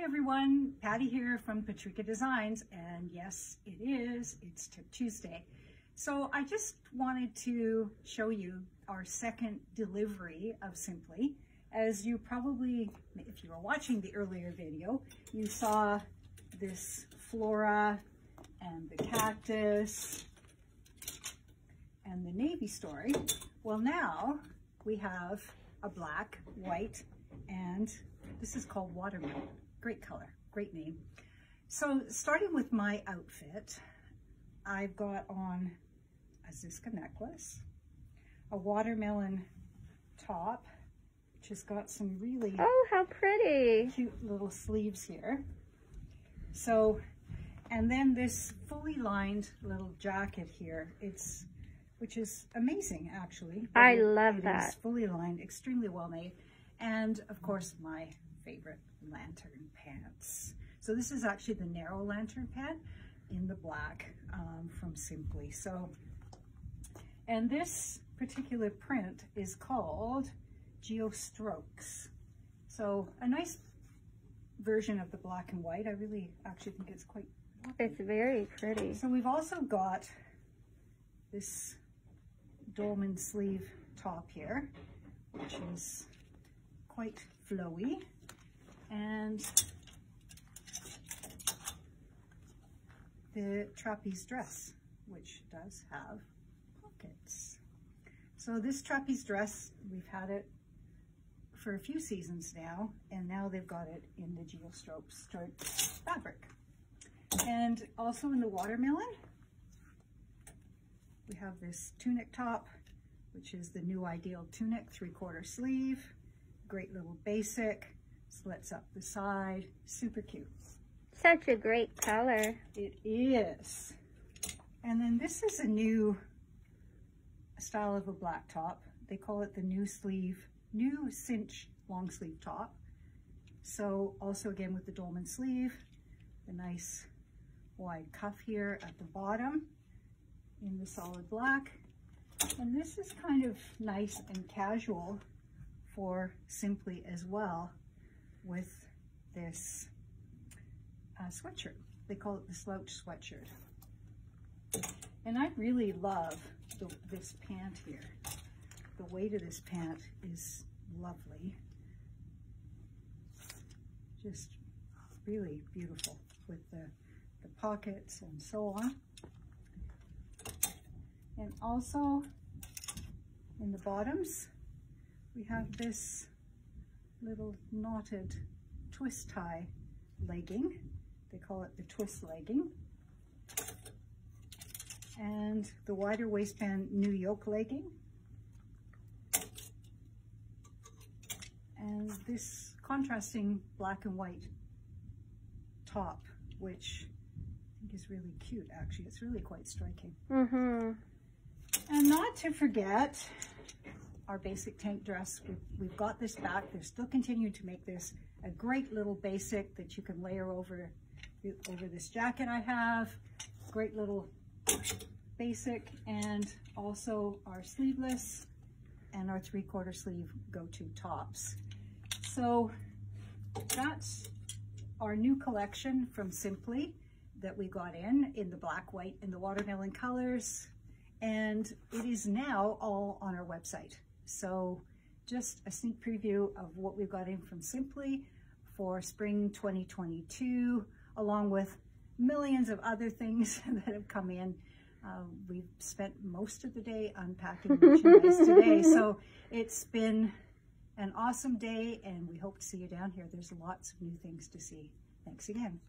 Hi everyone, Patty here from Patryka Designs, and yes, it is, it's Tip Tuesday. So I just wanted to show you our second delivery of Sympli. As you probably, if you were watching the earlier video, you saw this flora and the cactus and the navy story. Well now we have a black, white, and this is called watermelon. Great color, great name. So starting with my outfit, I've got on a Ziska necklace, a watermelon top, which has got some really oh how pretty cute little sleeves here. So, and then this fully lined little jacket here. It's which is amazing actually. I love that. It's fully lined, extremely well made. And of course my favorite lantern pants. So this is actually the narrow lantern pant in the black um, from Sympli. So, and this particular print is called Geostrokes. So a nice version of the black and white. I really actually think it's quite It's very pretty. So we've also got this dolman sleeve top here, which is quite flowy and the trapeze dress, which does have pockets. So this trapeze dress, we've had it for a few seasons now, and now they've got it in the Geostroke fabric. And also in the watermelon, we have this tunic top, which is the new ideal tunic, three quarter sleeve, great little basic, slits up the side, super cute. Such a great color. It is. And then this is a new style of a black top. They call it the new sleeve, new cinch long sleeve top. So also again with the dolman sleeve, the nice wide cuff here at the bottom in the solid black. And this is kind of nice and casual for Sympli as well with this uh, sweatshirt. They call it the slouch sweatshirt. And I really love the, this pant here. The weight of this pant is lovely. Just really beautiful with the, the pockets and so on. And also in the bottoms, we have this little knotted twist tie legging. They call it the twist legging. And the wider waistband new yoke legging. And this contrasting black and white top, which I think is really cute actually. It's really quite striking. Mm-hmm. And not to forget our basic tank dress. We've, we've, got this back. They're still continuing to make this a great little basic that you can layer over, over this jacket I have. Great little basic and also our sleeveless and our three quarter sleeve go-to tops. So that's our new collection from Sympli that we got in, in the black, white, and the watermelon colors. And it is now all on our website. So just a sneak preview of what we've got in from Sympli for spring 2022, along with millions of other things that have come in. Uh, we've spent most of the day unpacking merchandise today, so it's been an awesome day and we hope to see you down here. There's lots of new things to see. Thanks again.